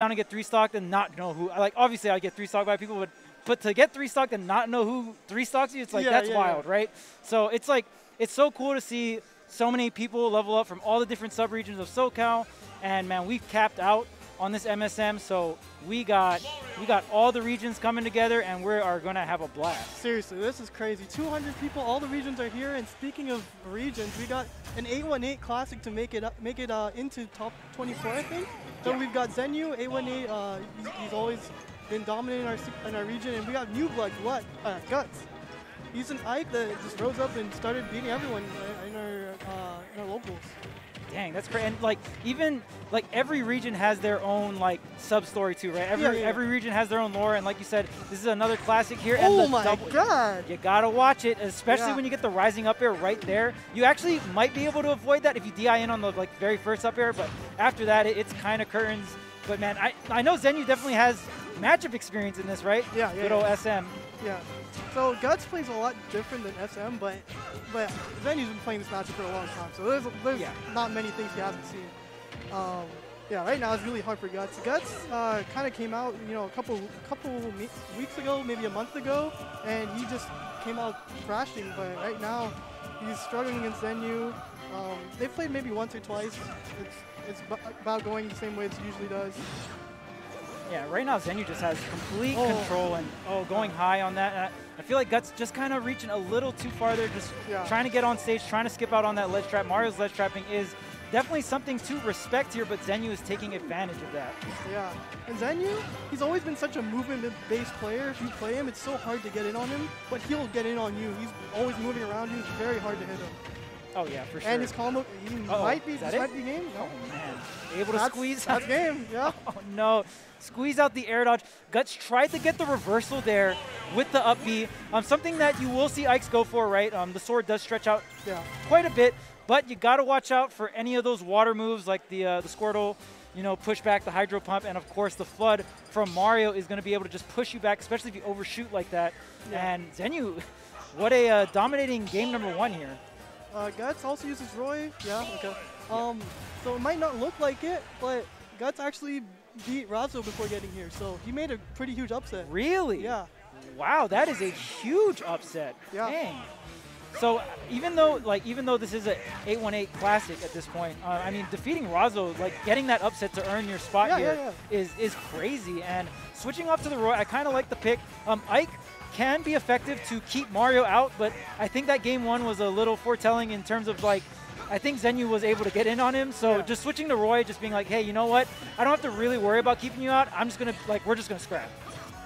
down and get three stocked and not know who. Like obviously I get three stocked by people, but but to get three stocked and not know who three stocks you, it's like Yeah, that's yeah, wild, yeah. right? So it's like it's so cool to see so many people level up from all the different subregions of SoCal, and man, we've capped out on this MSM, so we got we got all the regions coming together, and we are gonna have a blast. Seriously, this is crazy. 200 people, all the regions are here. And speaking of regions, we got an 818 Classic to make it up, make it uh, into top 24, I think. So we've got Zenyou, 818. Uh, he's, he's always been dominating our in our region, and we got New Blood, uh, Guts. He's an Ike that just rose up and started beating everyone uh, in our uh, in our locals. Dang, that's crazy. And like even like every region has their own like sub story too, right? Every Yeah, yeah, every region has their own lore, and like you said, this is another classic here. and Oh the my double- God! You gotta watch it, especially Yeah. when you get the rising up air right there. You actually might be able to avoid that if you DI in on the like very first up air, but after that, it, it's kind of curtains. But man, I I know Zenyou definitely has matchup experience in this, right? Yeah, yeah, Good yeah. SM. Yeah. So Guts plays a lot different than SM, but but Zenyou's been playing this matchup for a long time, so there's there's Yeah. not many things he hasn't seen. Um, yeah, right now it's really hard for Guts. Guts uh, kind of came out, you know, a couple couple weeks ago, maybe a month ago, and he just came out crashing. But right now, he's struggling against Zenyou. Um, they played maybe once or twice. It's it's about going the same way it usually does. Yeah, right now Zenyou just has complete Oh. control and oh, going high on that. I, I feel like Guts just kind of reaching a little too far there, just Yeah. trying to get on stage, trying to skip out on that ledge trap. Mario's ledge trapping is definitely something to respect here, but Zenyou is taking advantage of that. Yeah, and Zenyou, he's always been such a movement-based player. If you play him, it's so hard to get in on him, but he'll get in on you. He's always moving around you. It's very hard to hit him. Oh yeah, for sure. And his combo, he Uh-oh, might be, is this that might be game. No. Oh man, able to That's- squeeze. That's game, yeah. Oh no, squeeze out the air dodge. Guts tried to get the reversal there with the up B. Um, something that you will see Ikes go for, right? Um, the sword does stretch out Yeah. quite a bit, but you got to watch out for any of those water moves like the uh, the Squirtle, you know, push back the Hydro Pump, and of course the Flood from Mario is going to be able to just push you back, especially if you overshoot like that. Yeah. And Zenyou, what a uh, dominating game number one here. Uh, Guts also uses Roy. Yeah, okay. Um, so it might not look like it, but Guts actually beat Razzo before getting here, so he made a pretty huge upset. Really? Yeah. Wow, that is a huge upset. Yeah. Dang. So even though like even though this is a 818 classic at this point, uh, I mean defeating Razzo, like getting that upset to earn your spot Yeah, here yeah, is is crazy. And switching off to the Roy, I kind of like the pick. Um, Ike can be effective to keep Mario out, but I think that game one was a little foretelling in terms of like. I think Zenyou was able to get in on him, so Yeah. just switching to Roy, just being like, hey, you know what? I don't have to really worry about keeping you out. I'm just gonna like, we're just gonna scrap.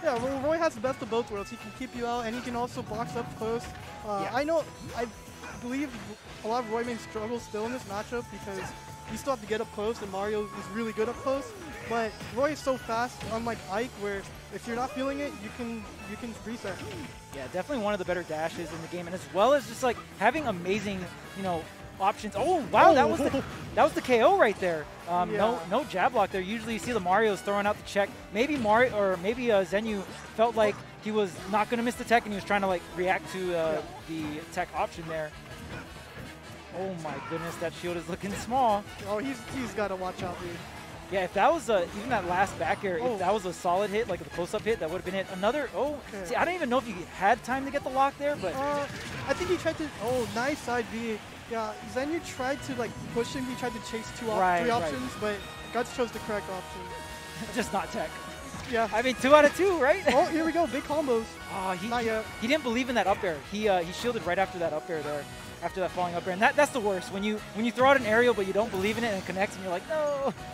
Yeah, well, Roy has the best of both worlds. He can keep you out, and he can also box up close. Uh, Yeah. I know, I believe a lot of Roy may struggle still in this matchup because you still have to get up close, and Mario is really good up close. But Roy is so fast, unlike Ike, where if you're not feeling it, you can you can reset. Yeah, definitely one of the better dashes in the game, and as well as just like having amazing, you know, options. Oh wow, that was the that was the KO right there. Um, No Yeah. no jab block there. Usually you see the Mario's throwing out the check. Maybe Mario or maybe uh, Zenyou felt like he was not going to miss the tech, and he was trying to like react to uh, the tech option there. Oh my goodness, that shield is looking small. Oh, he's he's got to watch out, dude. Yeah, if that was a, even that last back air, Oh. if that was a solid hit, like a close-up hit, that would have been it. Another, oh, Okay. see, I don't even know if you had time to get the lock there, but Uh, I think he tried to. Oh, nice side B. Yeah, Zenyou tried to like push him. He tried to chase two op- Right, three right. options, but Guts chose the correct option. just not tech. Yeah. I mean, two out of two, right? oh, here we go. Big combos. Oh, he, Not yet. he didn't believe in that up air. He uh, he shielded right after that up air there, after that falling up air, and that, that's the worst. When you when you throw out an aerial but you don't believe in it and it connects, and you're like, no.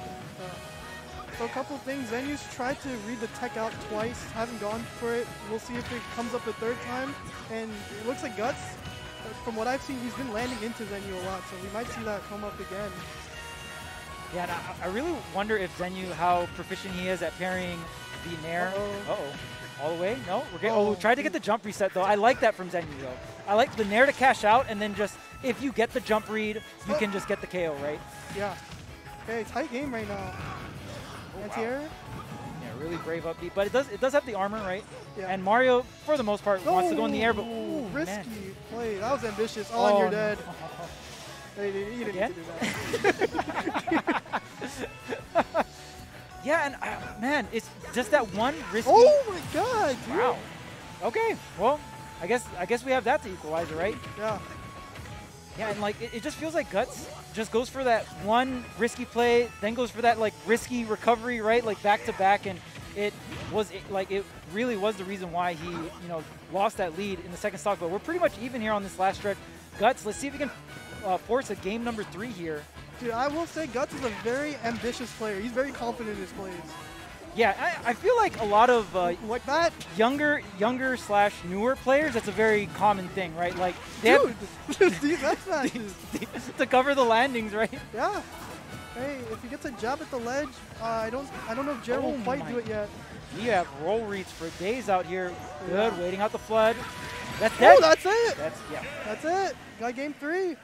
So a couple things. Zenyou's tried to read the tech out twice, hasn't gone for it. We'll see if it comes up a third time. And it looks like Guts, from what I've seen, he's been landing into Zenyou a lot, so we might see that come up again. Yeah, and I, I really wonder if Zenyou, how proficient he is at parrying the nair. Uh-oh. Uh-oh. All the way? No, we're getting. Oh, Oh. tried to get the jump reset though. I like that from Zenyou, though. I like the nair to cash out, and then just if you get the jump read, you can just get the KO, right? Yeah. Okay, tight game right now. Oh, Anti-air? Really brave up B, but it does it does have the armor, right? Yeah. And Mario, for the most part, wants to go in the air, but Ooh, risky man. play. That was ambitious. Oh, Oh, you're no. dead. Hey, you didn't Again? need to do that. Yeah, and uh, man, it's just that one risky. Oh my god, dude. Wow. Okay. Well, I guess I guess we have that to equalize it, right? Yeah. Yeah, and like it, it just feels like Guts just goes for that one risky play, then goes for that like risky recovery, right? Like back to back, and it was it, like it really was the reason why he you know lost that lead in the second stock. But we're pretty much even here on this last stretch. Guts, let's see if we can uh, force a game number three here. Dude, I will say Guts is a very ambitious player. He's very confident in his plays. Yeah, I, I feel like a lot of uh, Like that? younger younger slash newer players, that's a very common thing, right? Like they Dude, just these X have matches. to cover the landings, right? Yeah. Hey, if he gets a jab at the ledge, uh, I don't I don't know if Jared Oh will quite do it yet. We have roll reads for days out here. Good, Yeah. waiting out the flood. That's dead. Oh, that's it. That's yeah. That's it. Got game three.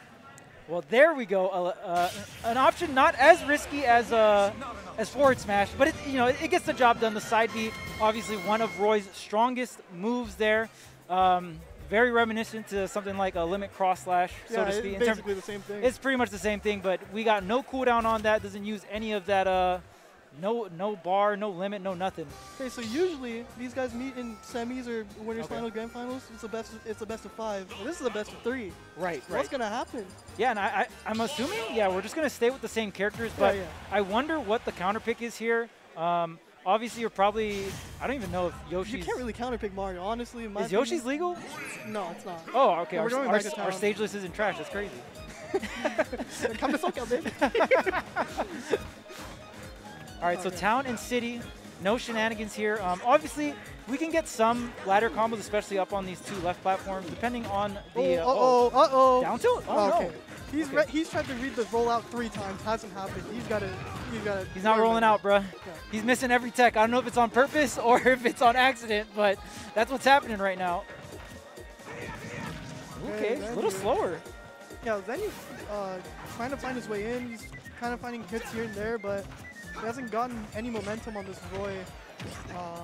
Well, there we go. Uh, uh, an option not as risky as uh, as forward smash, but it you know it, gets the job done. The side B, obviously one of Roy's strongest moves there. Um, very reminiscent to something like a limit cross slash, so yeah, to speak. terms- basically the same thing. it's pretty much the same thing, but we got no cooldown on that. Doesn't use any of that. Uh, no no bar, no limit, no nothing. Okay, so usually these guys meet in semis or winners Okay. final, grand finals. It's the best. It's the best of five. This is the best of three. Right, Right. What's gonna happen? Yeah, and I, I, I'm assuming, yeah, we're just going to stay with the same characters, but yeah. I wonder what the counter pick is here. Um, obviously, you're probably, I don't even know if Yoshi. You can't really counter pick Mario, honestly. Is Yoshi's opinion. legal? No, it's not. Oh, okay. No, Our, our, our town. stage list isn't trash. That's crazy. Come to SoCal, baby. All right, so town and city, no shenanigans here. Um, obviously, we can get some ladder combos, especially up on these two left platforms, depending on Oh, the. uh oh, uh oh. Down tilt? Oh, okay. no. He's Okay. he's tried to read the rollout three times. Hasn't happened. He's got to. He's got to. He's not rolling out, bruh. Yeah. He's missing every tech. I don't know if it's on purpose or if it's on accident, but that's what's happening right now. Okay, Okay, a little slower. Yeah, Zenyou uh, trying to find his way in. He's kind of finding hits here and there, but he hasn't gotten any momentum on this Roy. Uh,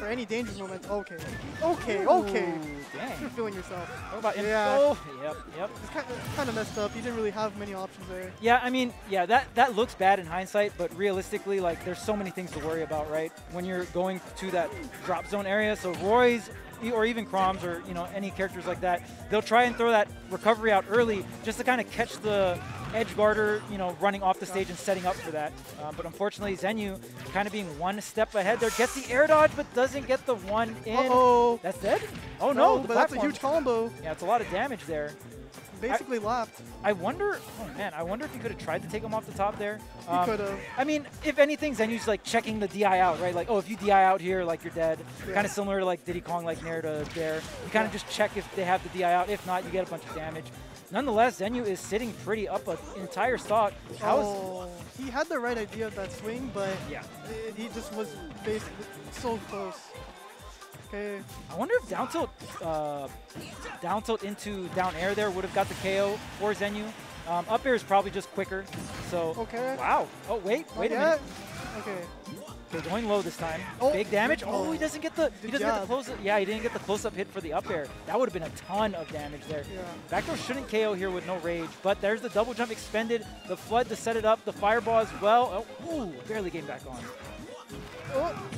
or any dangerous momentum. Okay. Okay, okay. Ooh. You're feeling yourself. What about Yeah. info? Yep, yep. It's kind of, kind of messed up. He didn't really have many options there. Yeah, I mean, yeah, that, that looks bad in hindsight, but realistically, like, there's so many things to worry about, right? When you're going to that drop zone area. So Roy's, or even Chroms, or, you know, any characters like that, they'll try and throw that recovery out early just to kind of catch the edge guarder, you know, running off the stage and setting up for that. Um, but unfortunately, Zenyou kind of being one step ahead there, gets the air dodge, but doesn't get the one in. Uh-oh. That's dead? Oh, no, the but that's a huge combo. Yeah, it's a lot of damage there. Basically lapped. I wonder, oh man, I wonder if he could have tried to take him off the top there. He Um, could have. I mean, if anything, Zenyou's like checking the DI out, right? Like, oh, if you DI out here, like you're dead. Yeah. Kind of similar to like Diddy Kong, like Nair to there. You kind of Yeah. just check if they have the DI out. If not, you get a bunch of damage. Nonetheless, Zenyou is sitting pretty up an entire stock. How Oh, he had the right idea of that swing, but yeah. it, he just was basically so close. Okay. I wonder if down tilt, uh, down tilt into down air there would have got the KO for Zenyou. Um, up air is probably just quicker. So Okay. wow. Oh wait, Not wait a yet. minute. Okay. Okay, going low this time. Oh, Big damage. Oh, he doesn't get the he doesn't get the close. Yeah, he didn't get the close-up hit for the up air. That would have been a ton of damage there. Yeah. Backdoor shouldn't KO here with no rage, but there's the double jump expended, the flood to set it up, the fireball as well. Oh, ooh, barely getting back on. Oh,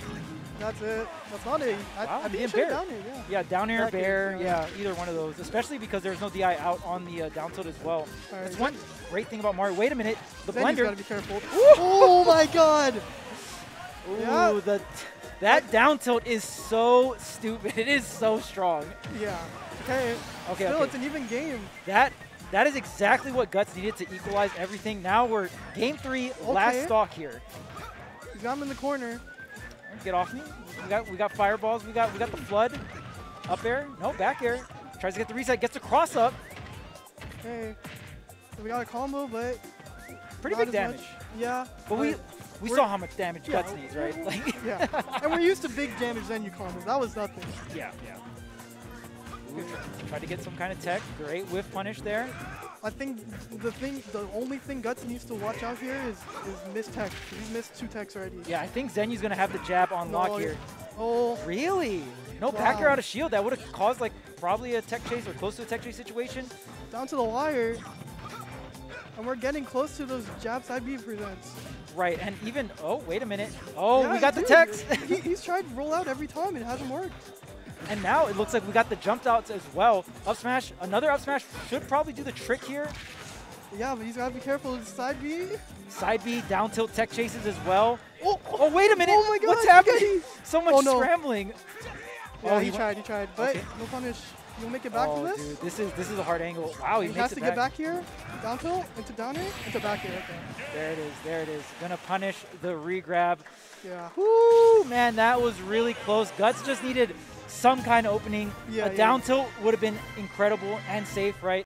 that's it. That's not it. I, Wow, I think being he should have fair. down it, yeah. Yeah, down air, bear, yeah. either one of those, especially because there's no DI out on the uh, down tilt as well. Right, That's one great thing about Mario. Wait a minute, the blender. gotta be careful. oh my god! Ooh, Yeah. the, that down tilt is so stupid. It is so strong. Yeah. Okay. Okay, Still, okay. it's an even game. That that is exactly what Guts needed to equalize everything. Now we're game three, last Okay. stock here. He's got him in the corner. Get off me. We got we got fireballs. We got we got the flood. Up air. No, back air. Tries to get the reset. Gets the cross up. Okay. So we got a combo, but Pretty big damage. much. Yeah. But we we we're- saw how much damage Yeah, Guts needs, right? Like yeah. and we're used to big damage then you combos. That was nothing. yeah, yeah. Ooh, Try to get some kind of tech. Great whiff punish there. I think the thing, the only thing Guts needs to watch out here is is miss tech. He's missed two techs already. Yeah, I think Zenyou's gonna have the jab on lock No, here. Oh, Really? No Wow. out of shield. That would have caused like probably a tech chase or close to a tech chase situation. down to the wire. And we're getting close to those jab side B presents. Right, and even, oh, wait a minute. Oh, Yeah, we got the dude, text. he, he's tried to roll out every time. It hasn't worked. and now it looks like we got the jumped outs as well. Up smash, another up smash should probably do the trick here. Yeah, but he's got to be careful. His side B. Side B, down tilt tech chases as well. Oh, Oh, wait a minute. Oh my God, What's happening? So much Oh, no. scrambling. Yeah, Oh, he, he tried. He tried. But Okay. no punish. You'll make it back oh, from this. dude, this is this is a hard angle. Wow, he, he has to back. get back here. Down tilt into down air into back air. Okay. There it is. There it is. Gonna punish the regrab. Yeah. Whoo, man, that was really close. Guts just needed some kind of opening. Yeah, a yeah. down tilt would have been incredible and safe, right?